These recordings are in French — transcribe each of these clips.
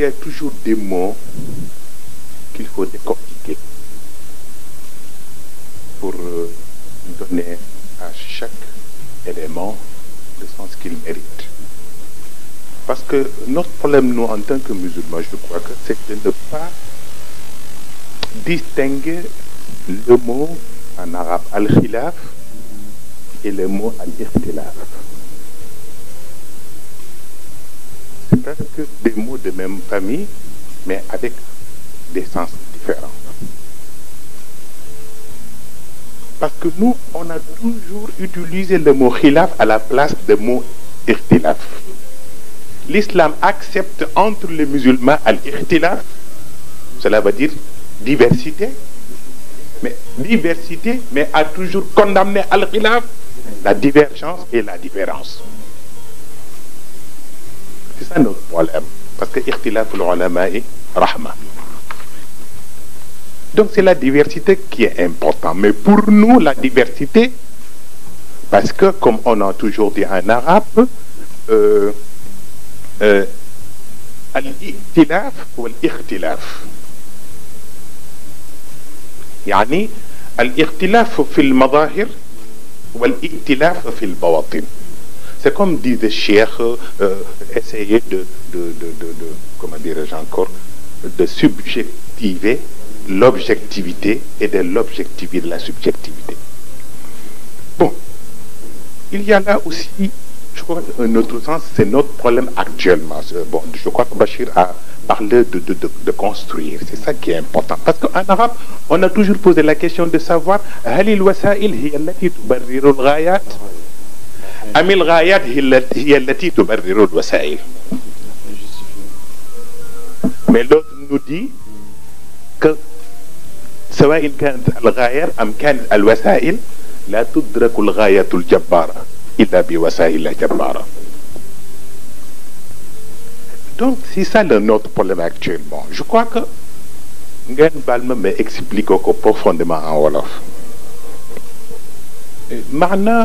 y a toujours des mots qu'il faut décortiquer pour euh, donner à chaque élément le sens qu'il mérite. Parce que notre problème, nous, en tant que musulmans, je crois que c'est de ne pas distinguer le mot en arabe al-khilaf et le mot al-ikhtilaf. C'est presque des mots de même famille, mais avec des sens différents. Parce que nous, on a toujours utilisé le mot khilaf à la place de mot ikhtilaf. L'islam accepte entre les musulmans al-ikhtilaf, cela veut dire diversité, mais diversité, mais a toujours condamné al-khilaf, la divergence et la différence. اختصام العلماء باسكو اختلاف العلماء رحمة. دونك سي لا ديفيرسيتي كي امبورطون مي بور نو لا ديفيرسيتي باسكو كوم اون ا توجور دي ان عرب الائتلاف والاختلاف يعني الاختلاف في المظاهر والائتلاف في البواطن C'est comme disait le euh, essayer de, de, de, de comment dirais-je encore, de subjectiver l'objectivité et de l'objectiver de la subjectivité. Bon, il y en a aussi, je crois, un autre sens, c'est notre problème actuellement. Euh, bon, je crois que Bachir a parlé de, de, de, construire, c'est ça qui est important. Parce qu'en arabe, on a toujours posé la question de savoir, «» أم الغايات هي التي تبرر الوسائل Mais l'autre nous dit que سواء كانت الغايات أم كانت الوسائل لا تدرك الغاية الجبارة إلا بوسائل جبارة donc c'est ça le notre problème actuellement je crois que ngeen baal ma mais expliquer ko profondément en wolof maanaa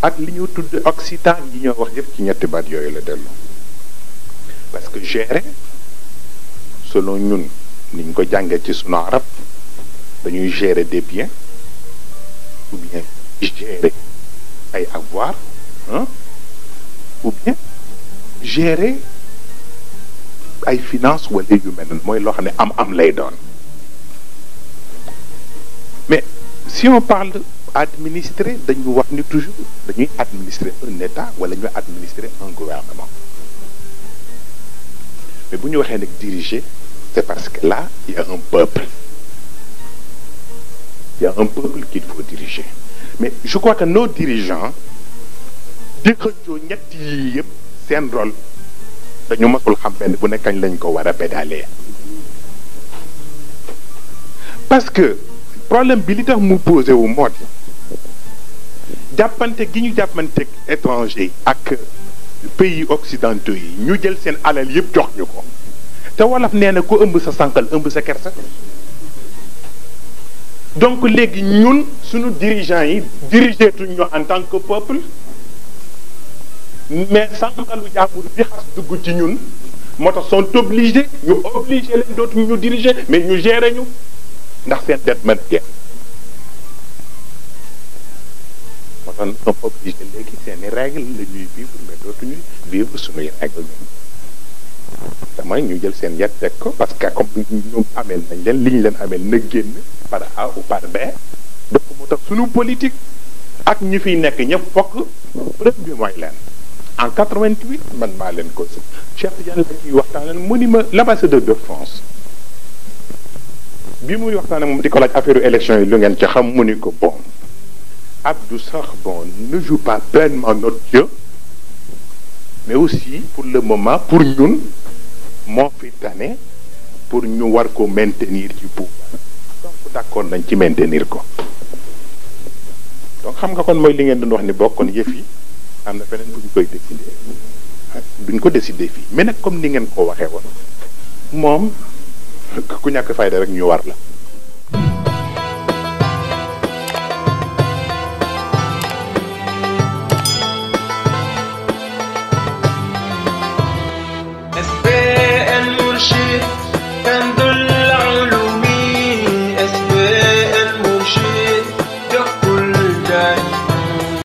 ak li ñu tudd occitan yi ñoo wax yëpp ci ñetti baat yooyu la dellu. Parce que gérer selon ñun niñ ko jàngee ci sunu arab dañuy gérer des biens ou bien gérer ay avoir hein ou bien gérer ay finance wala yu mel noonu mooy loo xam ne am-am lay doon. Mais si on parle administrer dañu wax toujours dañuy administrer un état wala ñuy administrer un gouvernement. Mais bu ñu waxee nag diriger c'est parce que là il y a un peuple. Il y a un peuple qu'il faut diriger. Mais je crois que nos dirigeants di xëccoo ñett yii yëpp seen rôle dañu masul xam parce que problème bi li tax mu posé wu jàppante gi ñu jàppante étranger ak pays occidentaux yi ñu jël seen alal jox ñu ko. te wolof ku ëmb sa ëmb sa kersa. donc léegi ñun suñu dirigeants yi dirigé en tant que peuple. mais sànqalu jàmbur bi xas dugg ci ñun. sont obligés ñu obligé leen dootuñu ñu diriger mais ñu gérer ñu. ndax seen tax sont obligés léegi seeni règle la ñuy vivre mais dootuñu vivre suñuy jël seen yet teg ko parce que comme ñoom ameel nañ li ñu leen ameel na génn par A ou par B. Tax suñu politique ak ñi fiy nekk ñëpp fokk preuve bi mooy leen. En 88 man maa leen ko si. Cheikh Tidiane la ñuy waxtaanal mu ni ma l'ambassadeur de France. Bi muy waxtaan ak moom di ko laaj affaire élection yi lu ngeen ci xam mu ni ko bon Abdou sax bon ne joue pas pleinement notre jeu mais aussi pour le moment pour ñun moo pour ko maintenir ci pouvoir. Donc d'accord maintenir donc xam nga kon mooy li ngeen doon wax ni bokkoon yëf yi am na feneen bu ñu koy décider. Duñ ko décider fii. Mais nag comme ni ngeen ko